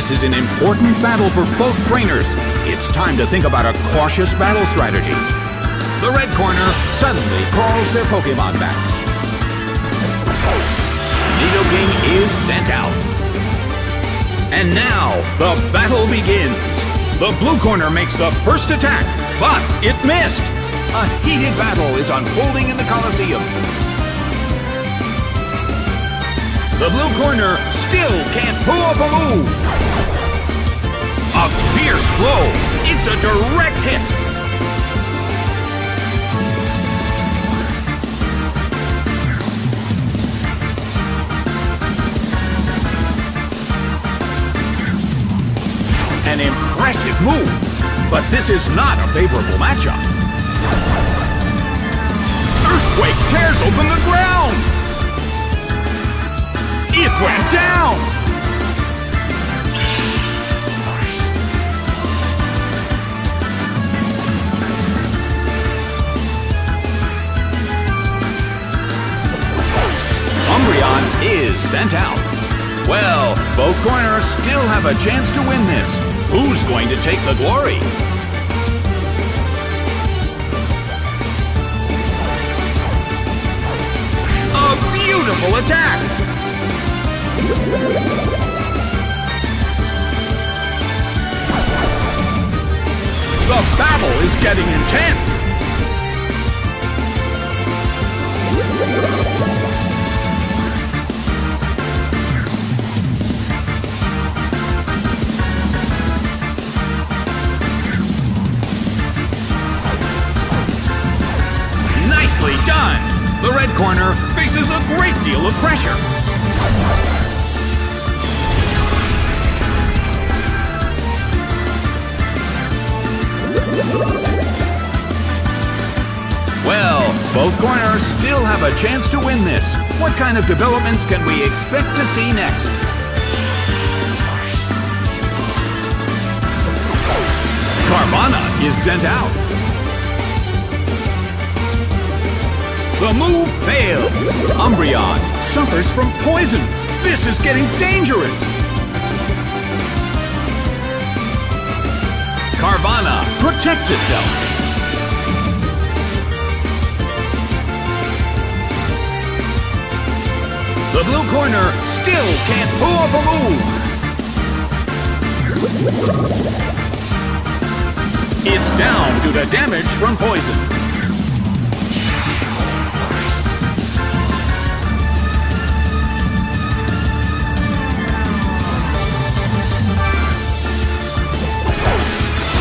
This is an important battle for both trainers. It's time to think about a cautious battle strategy. The red corner suddenly calls their Pokemon back. Nidoking is sent out. And now, the battle begins. The blue corner makes the first attack, but it missed. A heated battle is unfolding in the Colosseum. The blue corner still can't pull off a move. A fierce blow. It's a direct hit. An impressive move. But this is not a favorable matchup. Earthquake tears open the ground. It went down! Is sent out. Well, both corners still have a chance to win this. Who's going to take the glory? A beautiful attack! The battle is getting intense! Corner faces a great deal of pressure. Well, both corners still have a chance to win this. What kind of developments can we expect to see next? Carvanha is sent out. The move failed. Umbreon suffers from poison. This is getting dangerous. Carvanha protects itself. The blue corner still can't pull off a move. It's down due to damage from poison.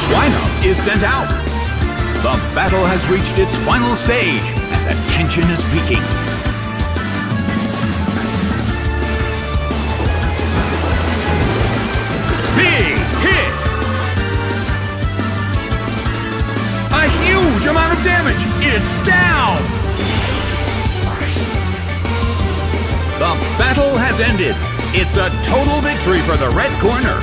Swinub is sent out. The battle has reached its final stage, and the tension is peaking. Big hit! A huge amount of damage! It's down! The battle has ended. It's a total victory for the red corner.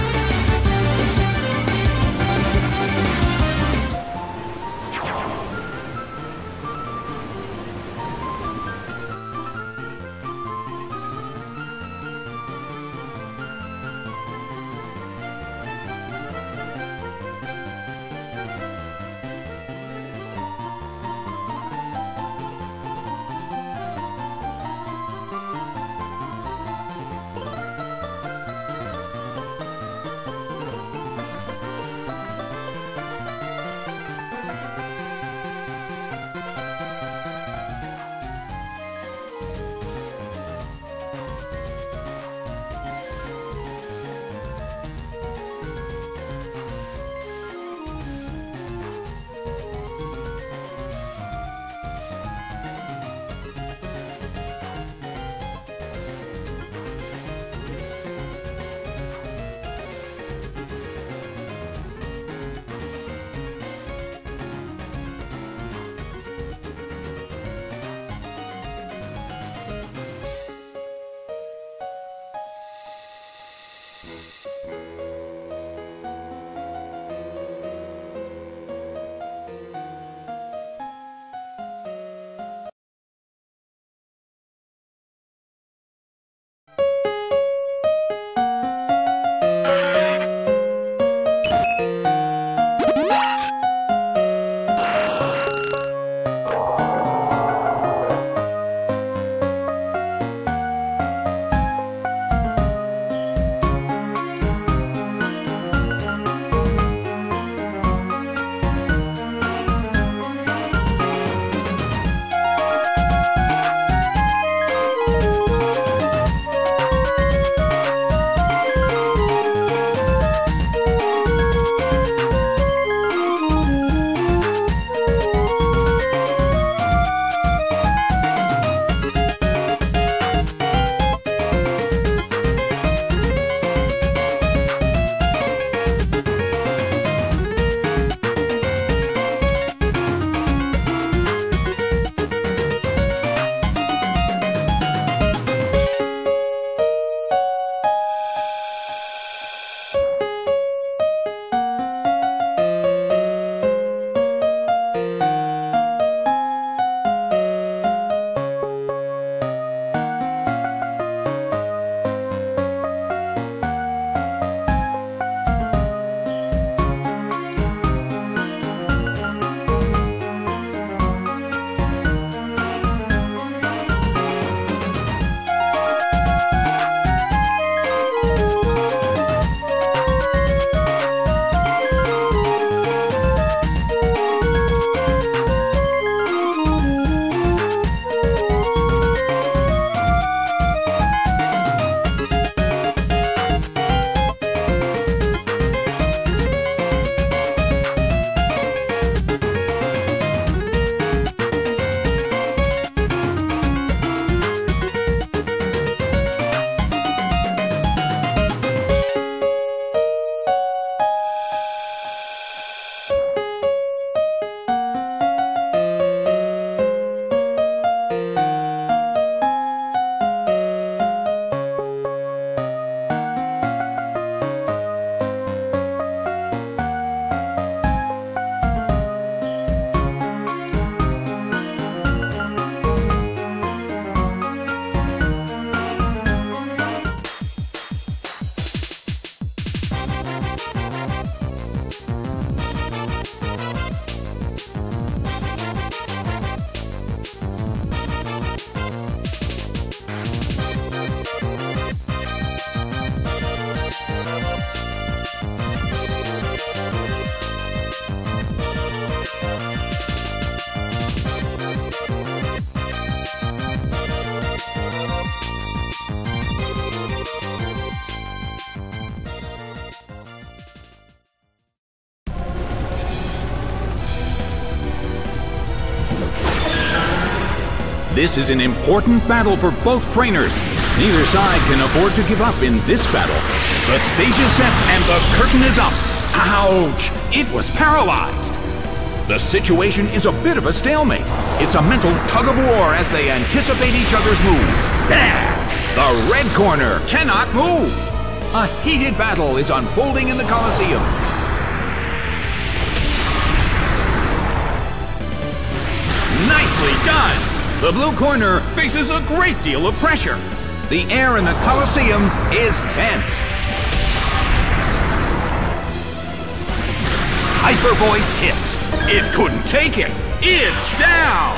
This is an important battle for both trainers. Neither side can afford to give up in this battle. The stage is set and the curtain is up. Ouch! It was paralyzed. The situation is a bit of a stalemate. It's a mental tug of war as they anticipate each other's move. The red corner cannot move. A heated battle is unfolding in the Colosseum. Nicely done! The blue corner faces a great deal of pressure. The air in the Colosseum is tense. Hyper Voice hits. It couldn't take it. It's down.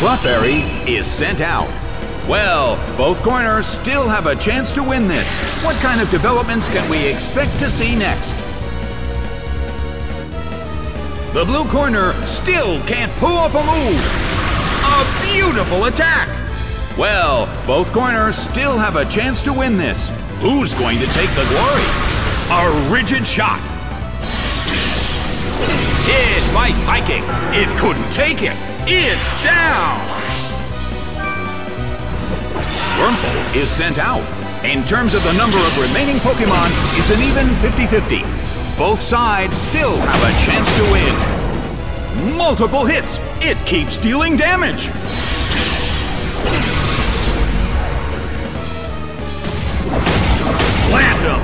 Clefairy is sent out. Well, both corners still have a chance to win this. What kind of developments can we expect to see next? The blue corner still can't pull off a move. A beautiful attack. Well, both corners still have a chance to win this. Who's going to take the glory? A rigid shot. Hit by Psychic. It couldn't take it. It's down. Wurmple is sent out. In terms of the number of remaining Pokemon, it's an even 50-50. Both sides still have a chance to win. Multiple hits. It keeps dealing damage. Slammed him.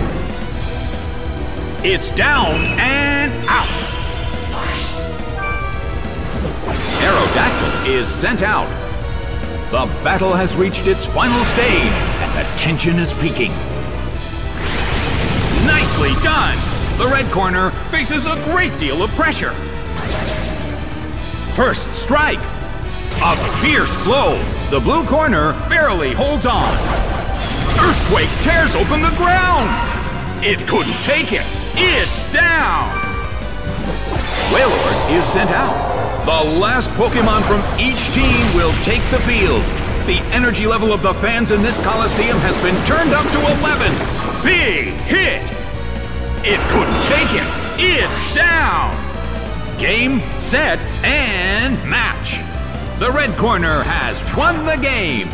It's down and out. Aerodactyl is sent out. The battle has reached its final stage, and the tension is peaking. Nicely done! The red corner faces a great deal of pressure. First strike. A fierce blow. The blue corner barely holds on. Earthquake tears open the ground. It couldn't take it. It's down. Wailord is sent out. The last Pokemon from each team will take the field. The energy level of the fans in this Coliseum has been turned up to 11. Big hit! It couldn't take him. It's down. Game, set, and match. The red corner has won the game.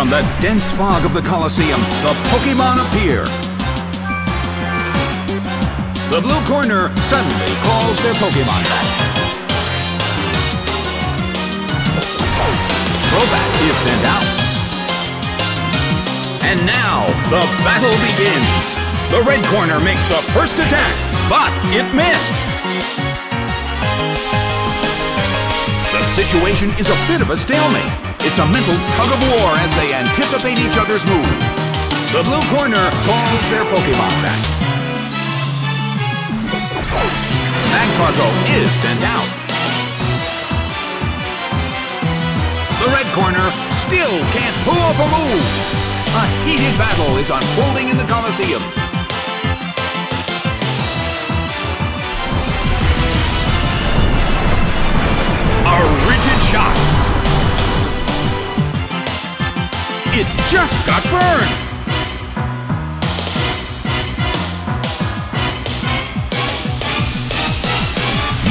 From the dense fog of the Colosseum, the Pokemon appear. The blue corner suddenly calls their Pokemon back. Crobat is sent out. And now, the battle begins. The red corner makes the first attack, but it missed. The situation is a bit of a stalemate. It's a mental tug of war as they anticipate each other's move. The blue corner calls their Pokemon back. Magcargo is sent out. The red corner still can't pull off a move. A heated battle is unfolding in the Colosseum. A rigid shot. It just got burned.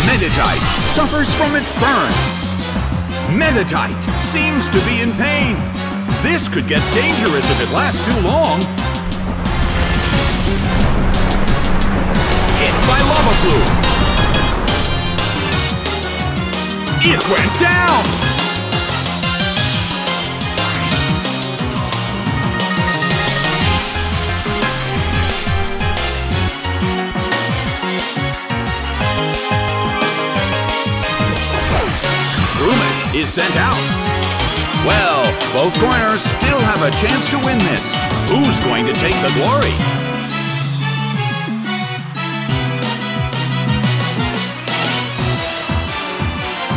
Meditite suffers from its burn. Meditite seems to be in pain. This could get dangerous if it lasts too long. Hit by Lava Plume. It went down! Sent out. Well, both corners still have a chance to win this. Who's going to take the glory?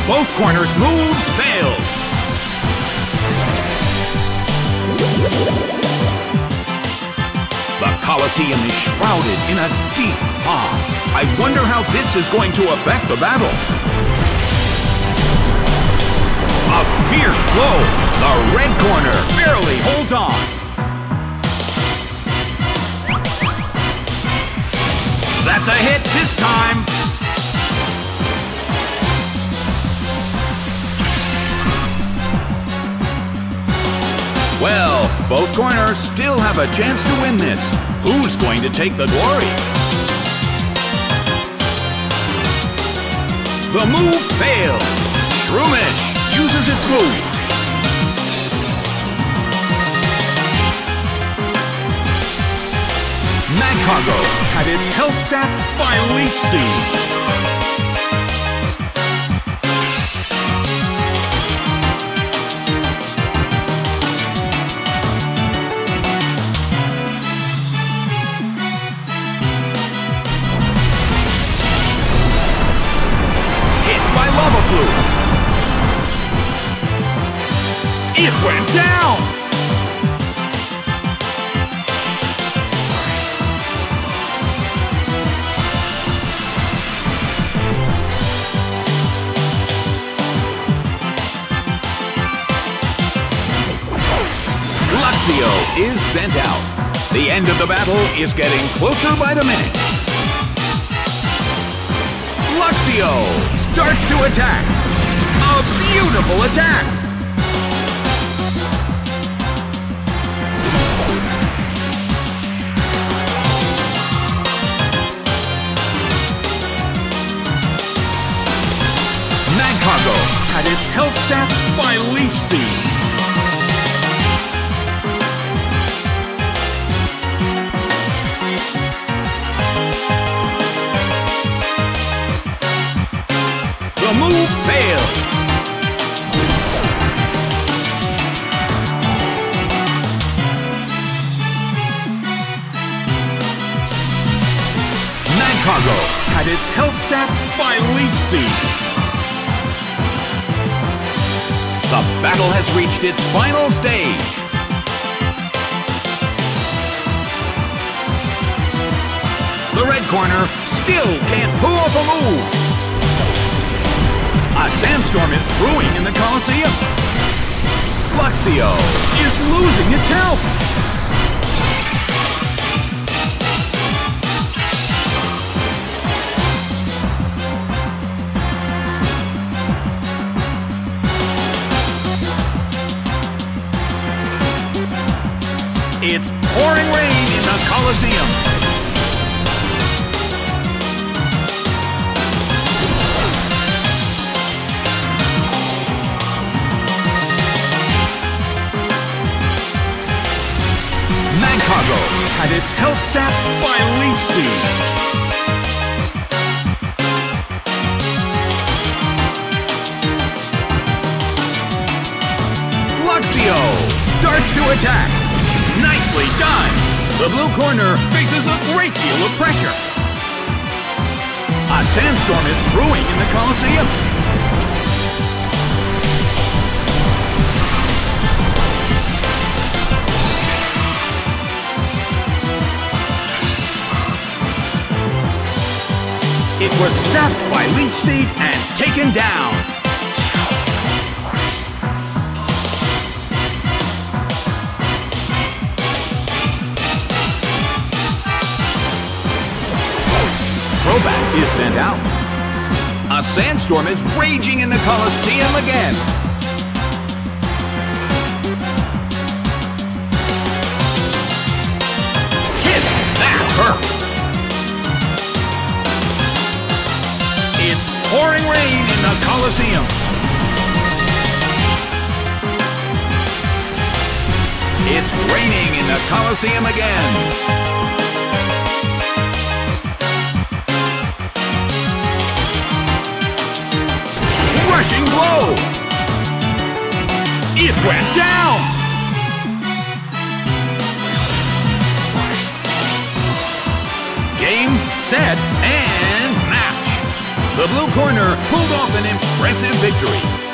Both corners' moves failed. The Colosseum is shrouded in a deep fog. I wonder how this is going to affect the battle. Fierce blow. The red corner barely holds on. That's a hit this time. Well, both corners still have a chance to win this. Who's going to take the glory? The move fails. Shroomish uses its move. Magcargo had its health sapped by Leech It went down! Luxio is sent out. The end of the battle is getting closer by the minute. Luxio starts to attack. A beautiful attack. Health sapped by Seed. The move fails. Magcargo had its health sapped by Leech. The battle has reached its final stage. The red corner still can't pull off a move. A sandstorm is brewing in the Colosseum. Luxio is losing its health. It's pouring rain in the Coliseum. Magcargo had its health sapped by Seed. Luxio starts to attack. Nicely done. The blue corner faces a great deal of pressure. A sandstorm is brewing in the Coliseum. It was sapped by Leech Seed and taken down. Is sent out. A sandstorm is raging in the Colosseum again. Hit! That hurt! It's pouring rain in the Colosseum. It's raining in the Colosseum again. Went down! Game, set, and match! The blue corner pulled off an impressive victory.